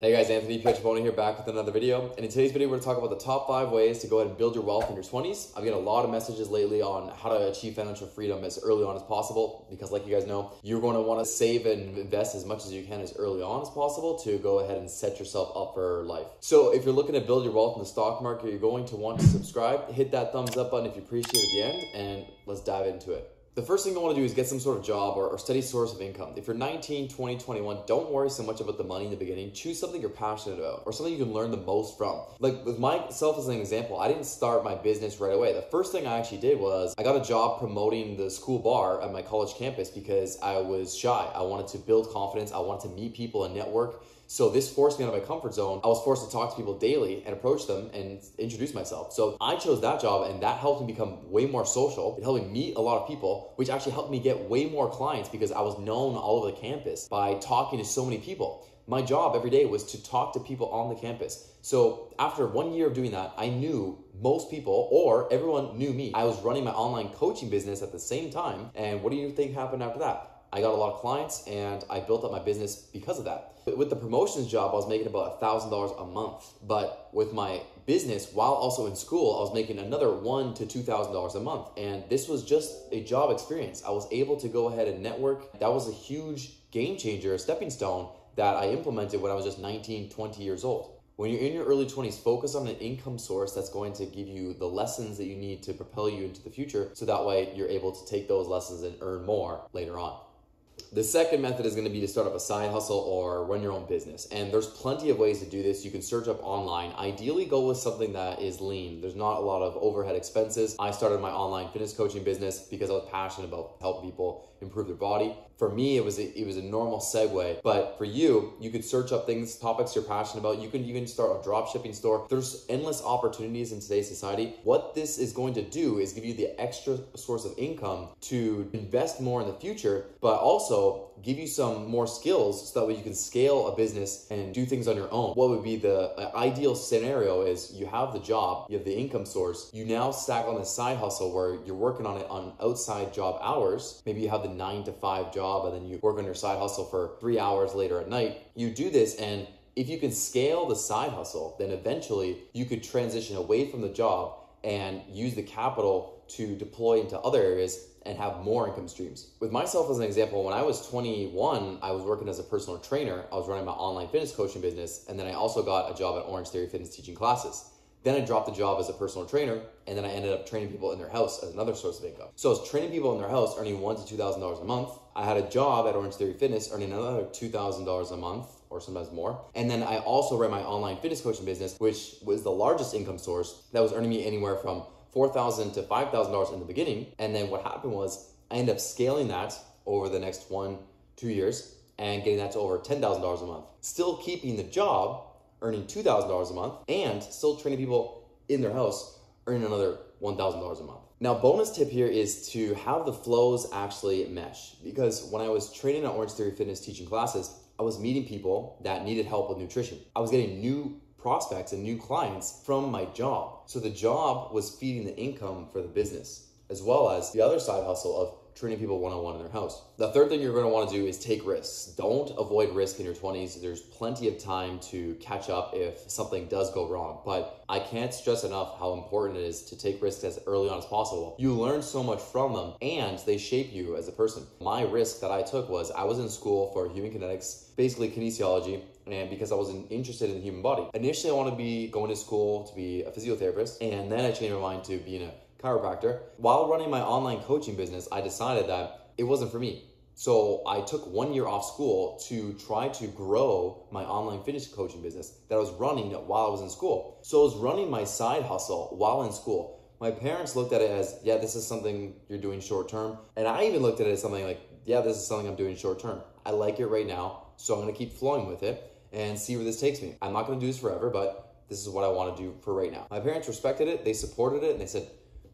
Hey guys, Anthony Pietrobono here back with another video. And in today's video, we're gonna talk about the top five ways to go ahead and build your wealth in your 20s. I've got a lot of messages lately on how to achieve financial freedom as early on as possible, because like you guys know, you're gonna wanna save and invest as much as you can as early on as possible to go ahead and set yourself up for life. So if you're looking to build your wealth in the stock market, you're going to want to subscribe, hit that thumbs up button if you appreciate it at the end, and let's dive into it. The first thing you want to do is get some sort of job or, or, steady source of income. If you're 19, 20, 21, don't worry so much about the money in the beginning. Choose something you're passionate about or something you can learn the most from. Like with myself as an example, I didn't start my business right away. The first thing I actually did was I got a job promoting the school bar at my college campus because I was shy. I wanted to build confidence. I wanted to meet people and network. So this forced me out of my comfort zone. I was forced to talk to people daily and approach them and introduce myself. So I chose that job and that helped me become way more social. It helped me meet a lot of people, which actually helped me get way more clients because I was known all over the campus by talking to so many people. My job every day was to talk to people on the campus. So after one year of doing that, I knew most people or everyone knew me. I was running my online coaching business at the same time. And what do you think happened after that? I got a lot of clients and I built up my business because of that. With the promotions job, I was making about $1,000 a month. But with my business, while also in school, I was making another one to $2,000 a month. And this was just a job experience. I was able to go ahead and network. That was a huge game changer, a stepping stone that I implemented when I was just 19, 20 years old. When you're in your early 20s, focus on an income source that's going to give you the lessons that you need to propel you into the future so that way you're able to take those lessons and earn more later on. The second method is going to be to start up a side hustle or run your own business. And there's plenty of ways to do this. You can search up online. Ideally, go with something that is lean. There's not a lot of overhead expenses. I started my online fitness coaching business because I was passionate about helping people improve their body. For me, it was a, it was a normal segue. But for you, you could search up things, topics you're passionate about. You can can start a drop shipping store. There's endless opportunities in today's society. What this is going to do is give you the extra source of income to invest more in the future, but also also give you some more skills so that way you can scale a business and do things on your own. What would be the uh, ideal scenario is you have the job, you have the income source, you now stack on the side hustle where you're working on it on outside job hours. Maybe you have the nine to five job and then you work on your side hustle for three hours later at night. You do this and if you can scale the side hustle, then eventually you could transition away from the job and use the capital to deploy into other areas and have more income streams. With myself as an example, when I was 21, I was working as a personal trainer. I was running my online fitness coaching business, and then I also got a job at Orange Theory Fitness teaching classes. Then I dropped the job as a personal trainer, and then I ended up training people in their house as another source of income. So I was training people in their house, earning one to two thousand dollars a month. I had a job at Orange Theory Fitness, earning another two thousand dollars a month, or sometimes more. And then I also ran my online fitness coaching business, which was the largest income source that was earning me anywhere from $4,000 to $5,000 in the beginning. And then what happened was I ended up scaling that over the next one, two years and getting that to over $10,000 a month. Still keeping the job, earning $2,000 a month, and still training people in their house, earning another $1,000 a month. Now, bonus tip here is to have the flows actually mesh because when I was training at Orange Theory Fitness teaching classes, I was meeting people that needed help with nutrition. I was getting new prospects and new clients from my job. So the job was feeding the income for the business, as well as the other side hustle of training people one on one in their house. The third thing you're going to want to do is take risks. Don't avoid risk in your 20s. There's plenty of time to catch up if something does go wrong. But I can't stress enough how important it is to take risks as early on as possible. You learn so much from them and they shape you as a person. My risk that I took was I was in school for human kinetics, basically kinesiology, and because I wasn't interested in the human body. Initially, I wanted to be going to school to be a physiotherapist, and then I changed my mind to being a chiropractor. While running my online coaching business, I decided that it wasn't for me. So I took one year off school to try to grow my online fitness coaching business that I was running while I was in school. So I was running my side hustle while in school. My parents looked at it as, yeah, this is something you're doing short term. And I even looked at it as something like, yeah, this is something I'm doing short term. I like it right now, so I'm gonna keep flowing with it and see where this takes me. I'm not gonna do this forever, but this is what I wanna do for right now. My parents respected it, they supported it, and they said,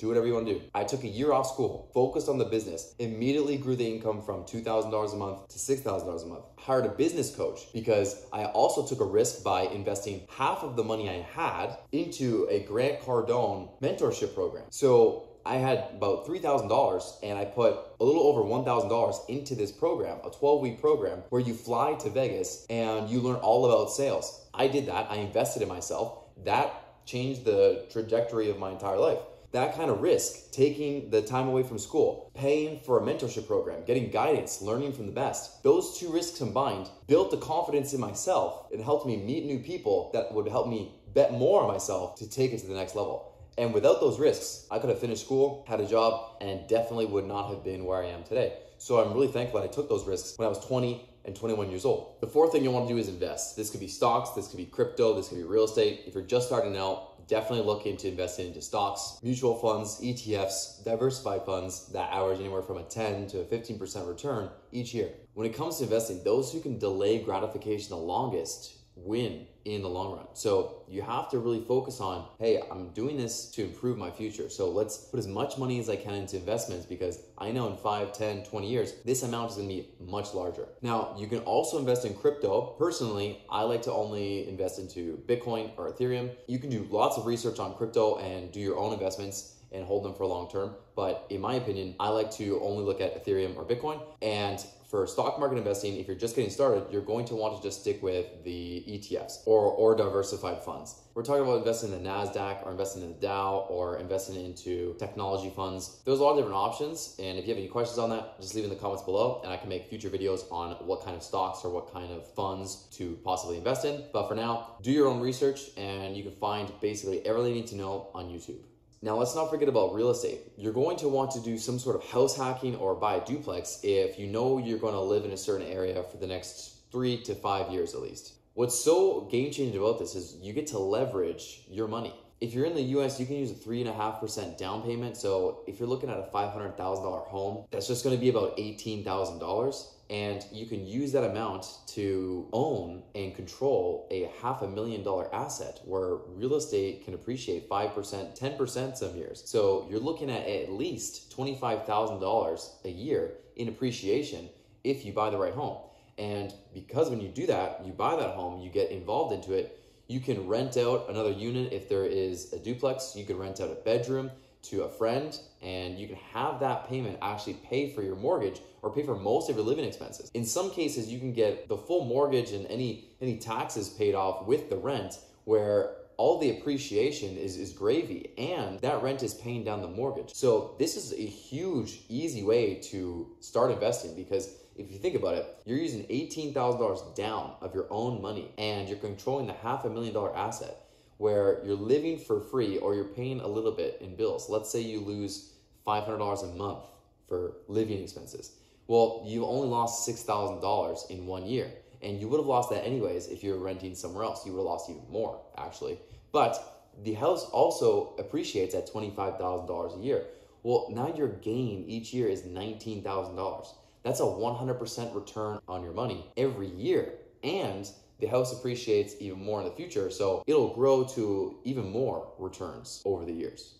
do whatever you want to do. I took a year off school, focused on the business, immediately grew the income from $2,000 a month to $6,000 a month. Hired a business coach because I also took a risk by investing half of the money I had into a Grant Cardone mentorship program. So I had about $3,000 and I put a little over $1,000 into this program, a 12 week program where you fly to Vegas and you learn all about sales. I did that. I invested in myself. That changed the trajectory of my entire life that kind of risk, taking the time away from school, paying for a mentorship program, getting guidance, learning from the best, those two risks combined built the confidence in myself and helped me meet new people that would help me bet more on myself to take it to the next level. And without those risks, I could have finished school, had a job, and definitely would not have been where I am today. So I'm really thankful that I took those risks when I was 20 and 21 years old. The fourth thing you want to do is invest. This could be stocks, this could be crypto, this could be real estate. If you're just starting out, definitely look into investing into stocks, mutual funds, ETFs, diversified funds that average anywhere from a 10 to a 15% return each year. When it comes to investing, those who can delay gratification the longest win in the long run. So you have to really focus on, hey, I'm doing this to improve my future. So let's put as much money as I can into investments because I know in 5, 10, 20 years, this amount is gonna be much larger. Now, you can also invest in crypto. Personally, I like to only invest into Bitcoin or Ethereum. You can do lots of research on crypto and do your own investments and hold them for long term. But in my opinion, I like to only look at Ethereum or Bitcoin. And for stock market investing, if you're just getting started, you're going to want to just stick with the ETFs or, or diversified funds. We're talking about investing in the NASDAQ or investing in the Dow or investing into technology funds. There's a lot of different options. And if you have any questions on that, just leave in the comments below and I can make future videos on what kind of stocks or what kind of funds to possibly invest in. But for now, do your own research and you can find basically everything you need to know on YouTube. Now, let's not forget about real estate. You're going to want to do some sort of house hacking or buy a duplex if you know you're going to live in a certain area for the next three to five years at least. What's so game changing about this is you get to leverage your money. If you're in the US, you can use a 3.5% down payment. So if you're looking at a $500,000 home, that's just going to be about $18,000 and you can use that amount to own and control a half a million dollar asset where real estate can appreciate 5%, 10% some years. So you're looking at at least $25,000 a year in appreciation if you buy the right home. And because when you do that, you buy that home, you get involved into it, you can rent out another unit if there is a duplex, you can rent out a bedroom to a friend and you can have that payment actually pay for your mortgage or pay for most of your living expenses. In some cases, you can get the full mortgage and any any taxes paid off with the rent where all the appreciation is, is gravy and that rent is paying down the mortgage. So this is a huge, easy way to start investing because if you think about it, you're using $18,000 down of your own money and you're controlling the half a million dollar asset where you're living for free or you're paying a little bit in bills. Let's say you lose $500 a month for living expenses. Well, you only lost $6,000 in one year. And you would have lost that anyways if you were renting somewhere else. You would have lost even more, actually. But the house also appreciates at $25,000 a year. Well, now your gain each year is $19,000. That's a 100% return on your money every year. And the house appreciates even more in the future, so it'll grow to even more returns over the years.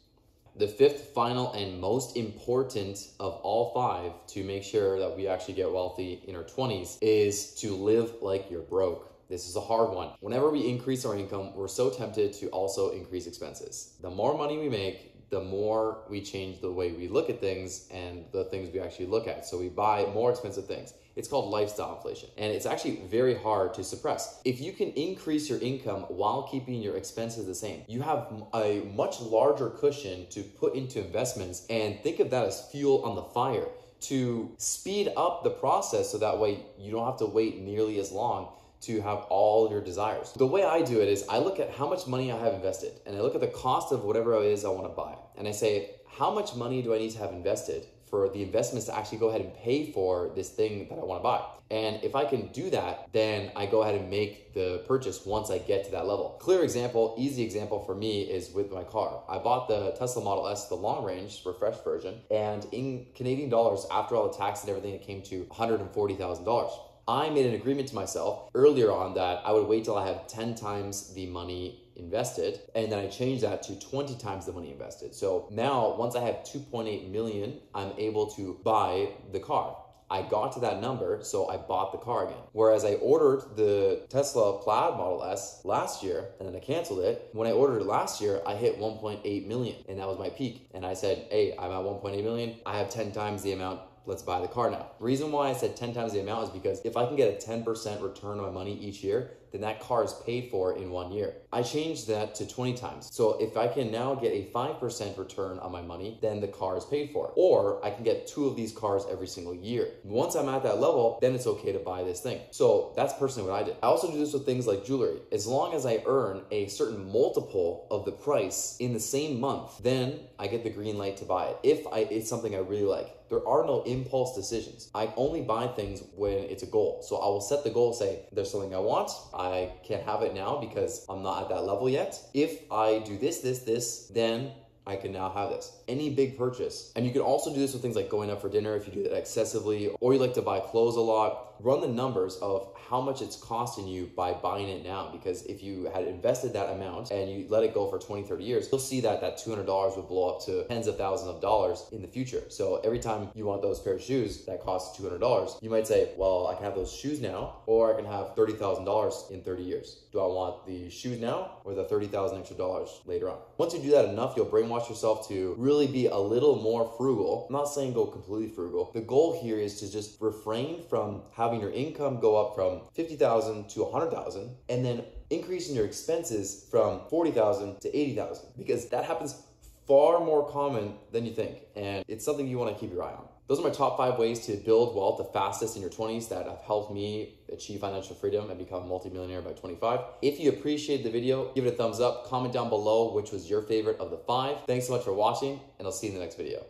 The fifth, final, and most important of all five to make sure that we actually get wealthy in our 20s is to live like you're broke. This is a hard one. Whenever we increase our income, we're so tempted to also increase expenses. The more money we make, the more we change the way we look at things and the things we actually look at. So we buy more expensive things. It's called lifestyle inflation. And it's actually very hard to suppress. If you can increase your income while keeping your expenses the same, you have a much larger cushion to put into investments and think of that as fuel on the fire to speed up the process so that way you don't have to wait nearly as long to have all your desires. The way I do it is I look at how much money I have invested and I look at the cost of whatever it is I want to buy. And I say, how much money do I need to have invested for the investments to actually go ahead and pay for this thing that I want to buy. And if I can do that, then I go ahead and make the purchase once I get to that level. Clear example, easy example for me is with my car. I bought the Tesla Model S, the long range refreshed version, and in Canadian dollars, after all the tax and everything, it came to $140,000. I made an agreement to myself earlier on that I would wait till I have 10 times the money invested and then I changed that to 20 times the money invested. So now once I have 2.8 million, I'm able to buy the car. I got to that number, so I bought the car again. Whereas I ordered the Tesla Plaid Model S last year and then I canceled it. When I ordered it last year, I hit 1.8 million and that was my peak. And I said, hey, I'm at 1.8 million. I have 10 times the amount let's buy the car now. Reason why I said 10 times the amount is because if I can get a 10% return on my money each year, then that car is paid for in one year. I changed that to 20 times. So if I can now get a 5% return on my money, then the car is paid for. Or I can get two of these cars every single year. Once I'm at that level, then it's okay to buy this thing. So that's personally what I did. I also do this with things like jewelry. As long as I earn a certain multiple of the price in the same month, then I get the green light to buy it. If I, it's something I really like. There are no impulse decisions. I only buy things when it's a goal. So I will set the goal, say, there's something I want. I can't have it now because I'm not at that level yet. If I do this, this, this, then I can now have this. Any big purchase. And you can also do this with things like going out for dinner if you do that excessively, or you like to buy clothes a lot run the numbers of how much it's costing you by buying it now. Because if you had invested that amount and you let it go for 20, 30 years, you'll see that that $200 would blow up to tens of thousands of dollars in the future. So every time you want those pair of shoes that cost $200, you might say, well, I can have those shoes now, or I can have $30,000 in 30 years. Do I want the shoes now or the 30,000 extra dollars later on? Once you do that enough, you'll brainwash yourself to really be a little more frugal. I'm not saying go completely frugal. The goal here is to just refrain from having having your income go up from 50,000 to 100,000 and then increasing your expenses from 40,000 to 80,000 because that happens far more common than you think and it's something you want to keep your eye on. Those are my top five ways to build wealth the fastest in your 20s that have helped me achieve financial freedom and become a multimillionaire by 25. If you appreciate the video, give it a thumbs up, comment down below which was your favorite of the five. Thanks so much for watching and I'll see you in the next video.